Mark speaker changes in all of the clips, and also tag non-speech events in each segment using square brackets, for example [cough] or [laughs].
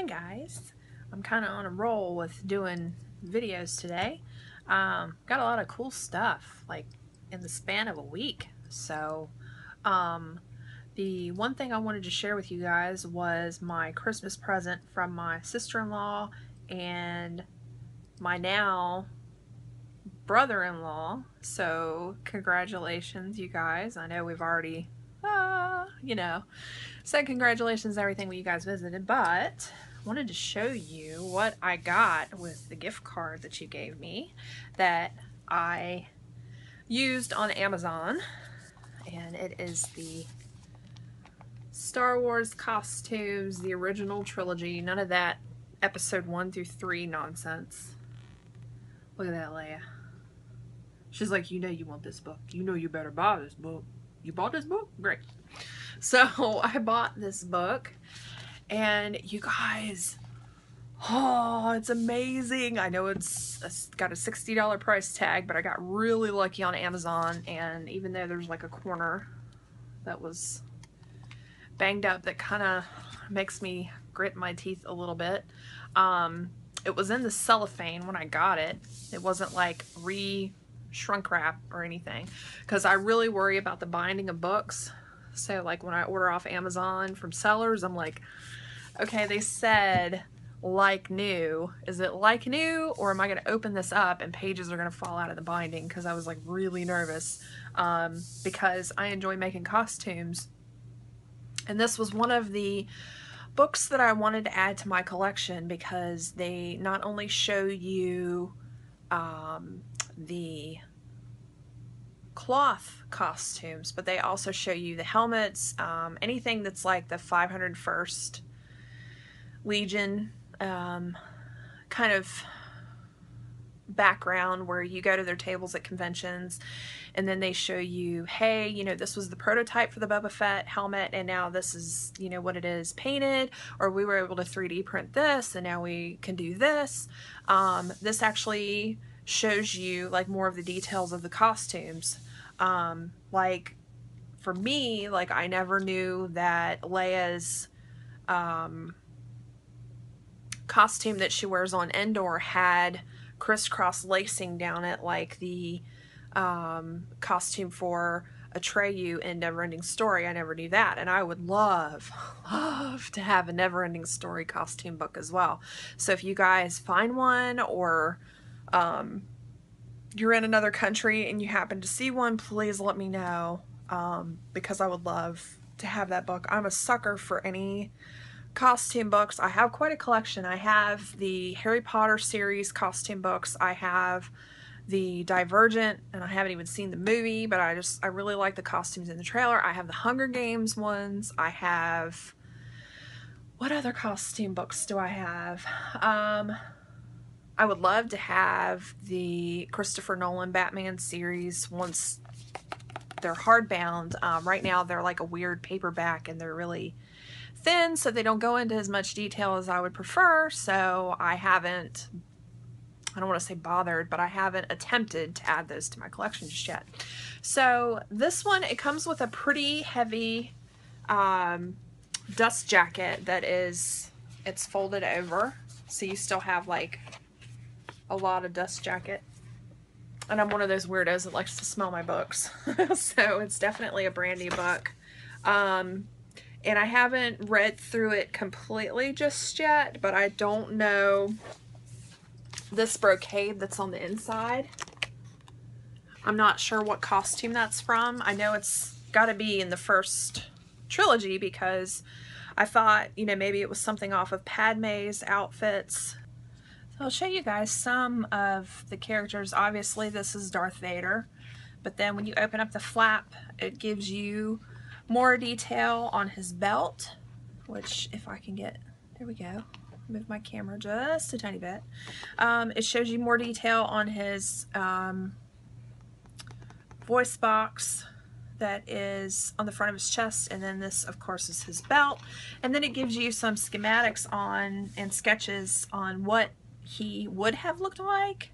Speaker 1: Hi guys, I'm kind of on a roll with doing videos today. Um, got a lot of cool stuff like in the span of a week. So um, the one thing I wanted to share with you guys was my Christmas present from my sister-in-law and my now brother-in-law. So congratulations you guys. I know we've already, ah, you know, said congratulations everything you guys visited, but wanted to show you what I got with the gift card that you gave me that I used on Amazon. And it is the Star Wars costumes, the original trilogy, none of that episode 1 through 3 nonsense. Look at that, Leia. She's like, you know you want this book. You know you better buy this book. You bought this book? Great. So [laughs] I bought this book and you guys, oh, it's amazing. I know it's, it's got a $60 price tag, but I got really lucky on Amazon. And even though there's like a corner that was banged up that kind of makes me grit my teeth a little bit, um, it was in the cellophane when I got it. It wasn't like re shrunk wrap or anything because I really worry about the binding of books. So like when I order off Amazon from sellers, I'm like, okay, they said like new. Is it like new or am I going to open this up and pages are going to fall out of the binding because I was like really nervous um, because I enjoy making costumes. And this was one of the books that I wanted to add to my collection because they not only show you um, the cloth costumes, but they also show you the helmets, um, anything that's like the 501st Legion um, kind of background where you go to their tables at conventions and then they show you, hey, you know, this was the prototype for the Boba Fett helmet and now this is, you know, what it is painted or we were able to 3D print this and now we can do this. Um, this actually shows you like more of the details of the costumes. Um, like for me, like I never knew that Leia's um, costume that she wears on Endor had crisscross lacing down it like the um, costume for Atreyu in Neverending Story. I never knew that. And I would love, [laughs] love to have a Neverending Story costume book as well. So if you guys find one or um, you're in another country and you happen to see one, please let me know um, because I would love to have that book. I'm a sucker for any costume books. I have quite a collection. I have the Harry Potter series costume books. I have the Divergent, and I haven't even seen the movie, but I just, I really like the costumes in the trailer. I have the Hunger Games ones. I have, what other costume books do I have? Um, I would love to have the Christopher Nolan Batman series once they're hardbound. Um, right now they're like a weird paperback and they're really thin so they don't go into as much detail as I would prefer so I haven't I don't want to say bothered but I haven't attempted to add those to my collection just yet. So this one it comes with a pretty heavy um, dust jacket that is it's folded over so you still have like a lot of dust jacket. And I'm one of those weirdos that likes to smell my books [laughs] so it's definitely a brand new book. Um, and I haven't read through it completely just yet, but I don't know this brocade that's on the inside. I'm not sure what costume that's from. I know it's got to be in the first trilogy because I thought, you know, maybe it was something off of Padme's outfits. So I'll show you guys some of the characters. Obviously, this is Darth Vader. But then when you open up the flap, it gives you more detail on his belt, which if I can get, there we go, move my camera just a tiny bit. Um, it shows you more detail on his um, voice box that is on the front of his chest and then this of course is his belt and then it gives you some schematics on and sketches on what he would have looked like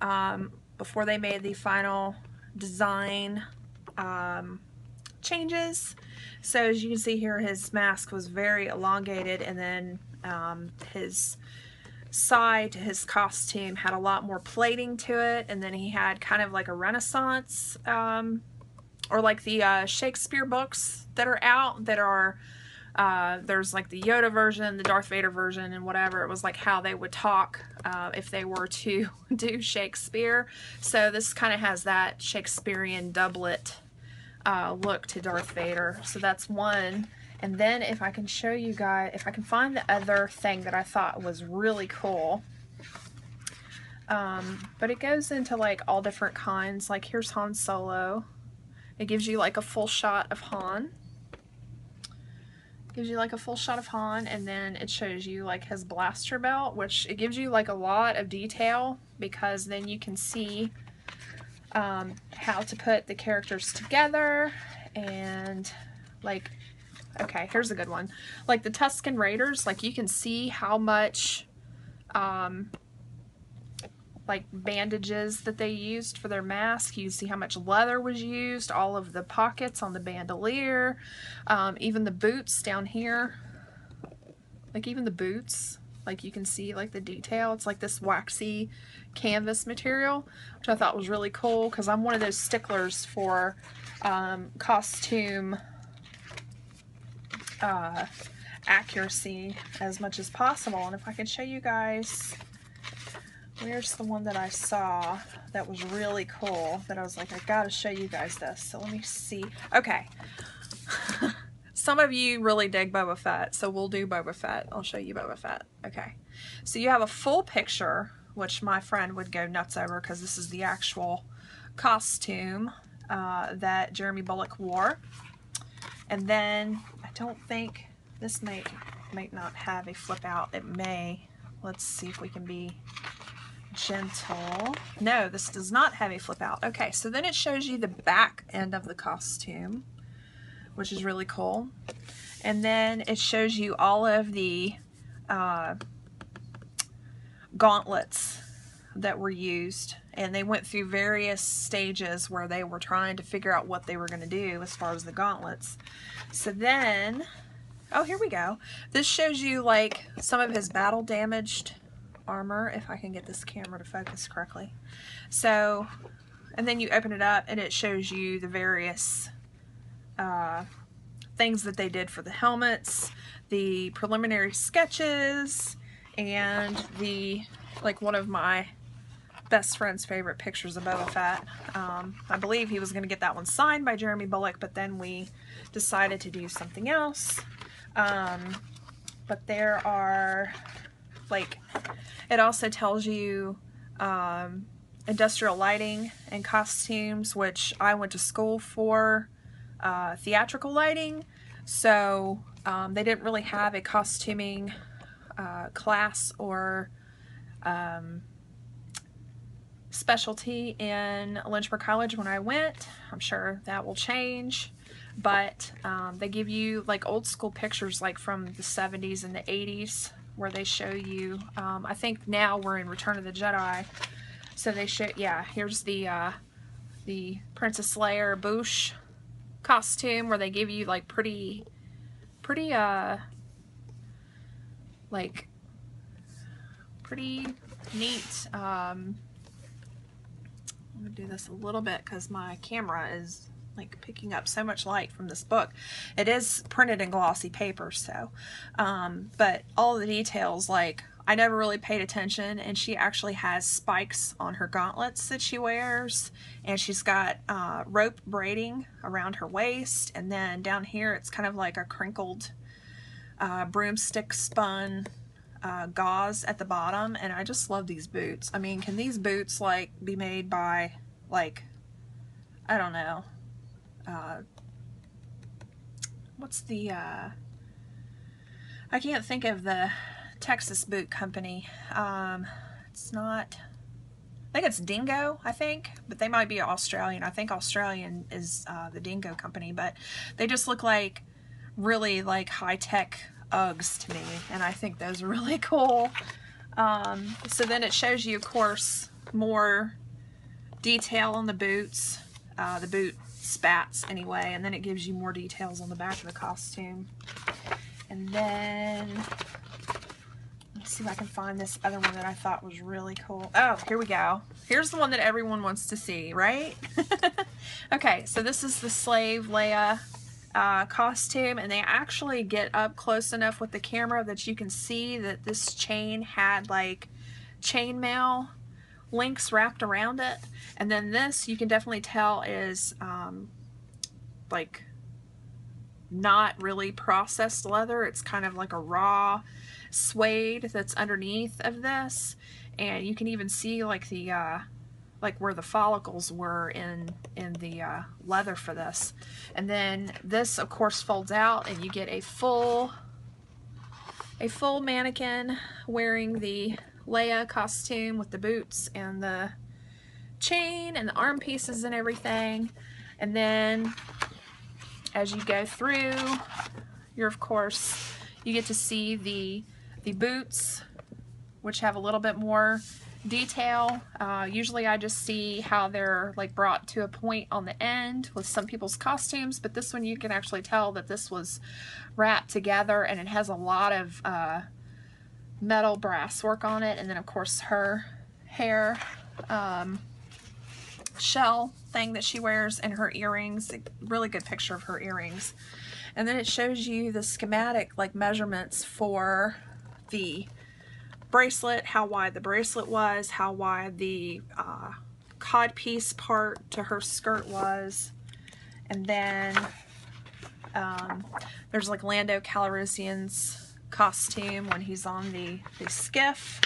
Speaker 1: um, before they made the final design um, changes. So as you can see here, his mask was very elongated and then um, his side to his costume had a lot more plating to it and then he had kind of like a renaissance um, or like the uh, Shakespeare books that are out that are uh, there's like the Yoda version, the Darth Vader version, and whatever. It was like how they would talk uh, if they were to [laughs] do Shakespeare. So this kind of has that Shakespearean doublet uh, look to Darth Vader. So that's one. And then if I can show you guys, if I can find the other thing that I thought was really cool. Um, but it goes into like all different kinds. Like here's Han Solo. It gives you like a full shot of Han. Gives you like a full shot of Han and then it shows you like his blaster belt, which it gives you like a lot of detail because then you can see um, how to put the characters together and like okay here's a good one like the Tusken Raiders like you can see how much um, like bandages that they used for their mask. You see how much leather was used, all of the pockets on the bandolier, um, even the boots down here. Like even the boots, like you can see like the detail. It's like this waxy canvas material, which I thought was really cool because I'm one of those sticklers for um, costume uh, accuracy as much as possible. And if I can show you guys Where's the one that I saw that was really cool that I was like, I gotta show you guys this. So let me see. Okay. [laughs] Some of you really dig Boba Fett, so we'll do Boba Fett. I'll show you Boba Fett. Okay. So you have a full picture, which my friend would go nuts over because this is the actual costume uh, that Jeremy Bulloch wore. And then I don't think this might might not have a flip out. It may. Let's see if we can be gentle. No, this does not have a flip out. Okay, so then it shows you the back end of the costume, which is really cool. And then it shows you all of the uh, gauntlets that were used. And they went through various stages where they were trying to figure out what they were going to do as far as the gauntlets. So then, oh, here we go. This shows you like some of his battle damaged armor if I can get this camera to focus correctly. So, and then you open it up and it shows you the various uh, things that they did for the helmets, the preliminary sketches, and the, like one of my best friend's favorite pictures of Boba Fett. Um, I believe he was going to get that one signed by Jeremy Bulloch, but then we decided to do something else. Um, but there are like it also tells you um, industrial lighting and costumes, which I went to school for uh, theatrical lighting. So um, they didn't really have a costuming uh, class or um, specialty in Lynchburg College when I went. I'm sure that will change. But um, they give you like old school pictures like from the 70s and the 80s where they show you, um, I think now we're in Return of the Jedi, so they show, yeah, here's the, uh, the Princess Leia Boushh costume where they give you like pretty, pretty, uh, like, pretty neat, um, I'm to do this a little bit because my camera is like picking up so much light from this book. It is printed in glossy paper, so, um, but all the details, like, I never really paid attention, and she actually has spikes on her gauntlets that she wears, and she's got uh, rope braiding around her waist, and then down here it's kind of like a crinkled uh, broomstick spun uh, gauze at the bottom, and I just love these boots. I mean, can these boots, like, be made by, like, I don't know, uh, what's the, uh, I can't think of the Texas boot company. Um, it's not, I think it's Dingo, I think, but they might be Australian. I think Australian is uh, the Dingo company, but they just look like really like high-tech Uggs to me, and I think those are [laughs] really cool. Um, so then it shows you, of course, more detail on the boots. Uh, the boot spats anyway, and then it gives you more details on the back of the costume. And then, see if I can find this other one that I thought was really cool. Oh, here we go. Here's the one that everyone wants to see, right? [laughs] okay, so this is the Slave Leia uh, costume and they actually get up close enough with the camera that you can see that this chain had like chainmail links wrapped around it and then this you can definitely tell is um, like not really processed leather. It's kind of like a raw suede that's underneath of this. And you can even see like the uh, like where the follicles were in in the uh, leather for this. And then this of course folds out and you get a full a full mannequin wearing the Leia costume with the boots and the chain and the arm pieces and everything. And then as you go through you're of course you get to see the the boots which have a little bit more detail. Uh, usually I just see how they're like brought to a point on the end with some people's costumes, but this one you can actually tell that this was wrapped together and it has a lot of uh, metal brass work on it. And then of course her hair um, shell thing that she wears and her earrings, really good picture of her earrings. And then it shows you the schematic like measurements for the bracelet, how wide the bracelet was, how wide the uh, codpiece part to her skirt was. And then um, there's like Lando Calrissian's costume when he's on the, the skiff.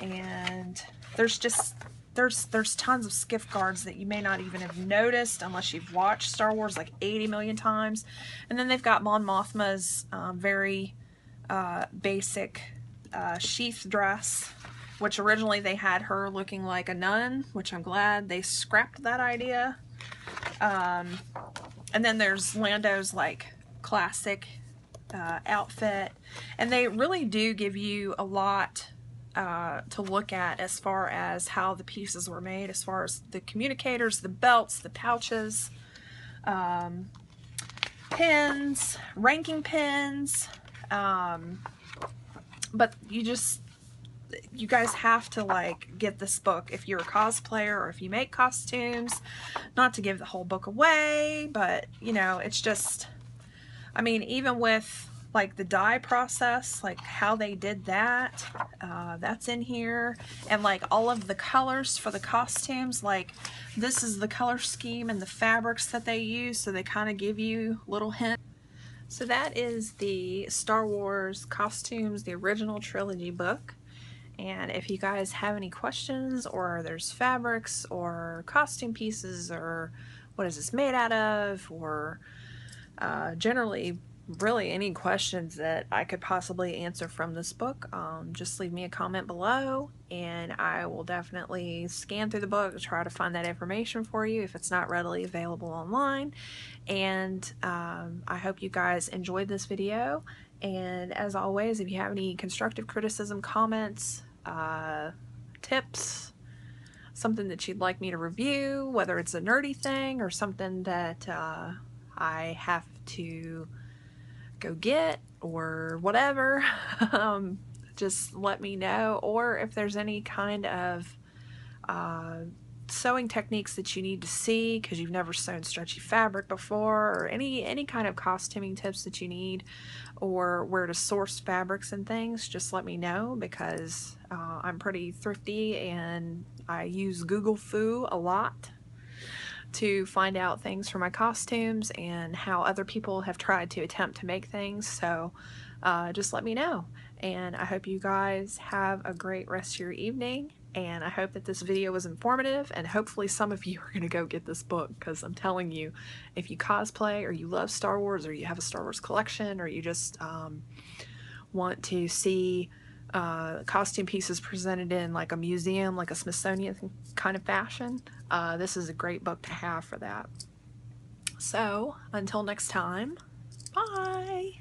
Speaker 1: And there's just there's there's tons of skiff guards that you may not even have noticed unless you've watched Star Wars like 80 million times. And then they've got Mon Mothma's um, very uh, basic uh, sheath dress, which originally they had her looking like a nun, which I'm glad they scrapped that idea. Um, and then there's Lando's like classic uh, outfit. And they really do give you a lot uh, to look at as far as how the pieces were made, as far as the communicators, the belts, the pouches, um, pins, ranking pins, um, but you just you guys have to like get this book. If you're a cosplayer or if you make costumes not to give the whole book away but you know it's just I mean even with like the dye process like how they did that uh, that's in here and like all of the colors for the costumes like this is the color scheme and the fabrics that they use so they kind of give you little hints so that is the Star Wars Costumes, the original trilogy book. And if you guys have any questions or there's fabrics or costume pieces or what is this made out of or uh, generally really any questions that I could possibly answer from this book, um, just leave me a comment below and I will definitely scan through the book to try to find that information for you if it's not readily available online. And um, I hope you guys enjoyed this video. And as always, if you have any constructive criticism, comments, uh, tips, something that you'd like me to review, whether it's a nerdy thing or something that uh, I have to go get or whatever, [laughs] um, just let me know. Or if there's any kind of uh, sewing techniques that you need to see because you've never sewn stretchy fabric before or any any kind of costuming tips that you need or where to source fabrics and things just let me know because uh, I'm pretty thrifty and I use Google Foo a lot to find out things for my costumes and how other people have tried to attempt to make things. So uh, just let me know. And I hope you guys have a great rest of your evening. And I hope that this video was informative and hopefully some of you are going to go get this book because I'm telling you, if you cosplay or you love Star Wars or you have a Star Wars collection or you just um, want to see uh, costume pieces presented in like a museum, like a Smithsonian kind of fashion, uh, this is a great book to have for that. So, until next time, bye!